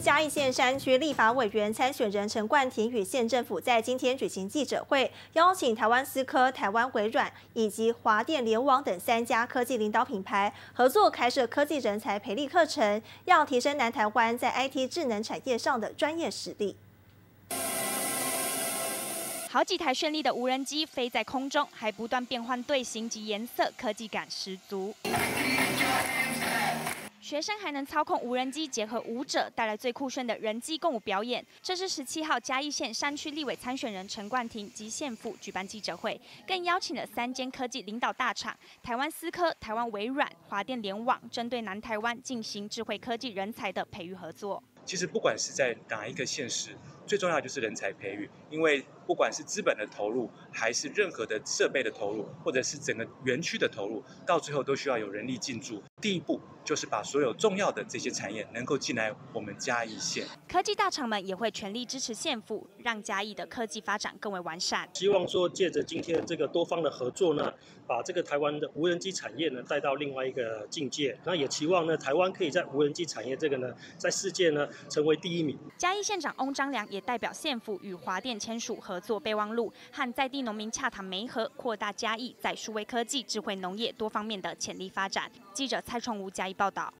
嘉义县山区立法委员参选人陈冠廷与县政府在今天举行记者会，邀请台湾思科、台湾微软以及华电联网等三家科技领导品牌合作开设科技人才培力课程，要提升南台湾在 IT 智能产业上的专业实力。好几台绚丽的无人机飞在空中，还不断变换队形及颜色，科技感十足。学生还能操控无人机，结合舞者带来最酷炫的人机共舞表演。这是十七号嘉义县山区立委参选人陈冠廷及县府举办记者会，更邀请了三间科技领导大厂——台湾思科、台湾微软、华电联网，针对南台湾进行智慧科技人才的培育合作。其实不管是在哪一个县市，最重要就是人才培育，因为不管是资本的投入，还是任何的设备的投入，或者是整个园区的投入，到最后都需要有人力进驻。第一步就是把所有重要的这些产业能够进来我们嘉义县。科技大厂们也会全力支持县府，让嘉义的科技发展更为完善。希望说借着今天这个多方的合作呢，把这个台湾的无人机产业呢带到另外一个境界。那也期望呢，台湾可以在无人机产业这个呢，在世界呢。成为第一名。嘉义县长翁章良也代表县府与华电签署合作备忘录，和在地农民洽谈媒合，扩大嘉义在数位科技、智慧农业多方面的潜力发展。记者蔡创吴嘉义报道。